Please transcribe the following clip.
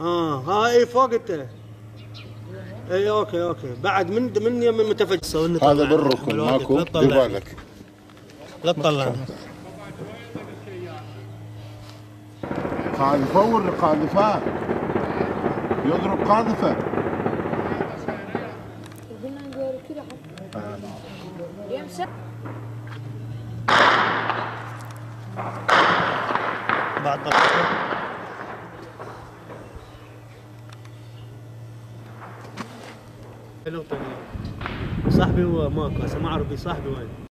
آه هاي فوق أنت. اي أوكي أوكي. بعد من من يم متفجر هذا بالركن ماكو؟ دير بالك لا تطلع. قاذفة ولا قاذفات يضرب كذا يمسك بعد حلو طيب صاحبي هو ماكو هسه ما أعرف صاحبي وين.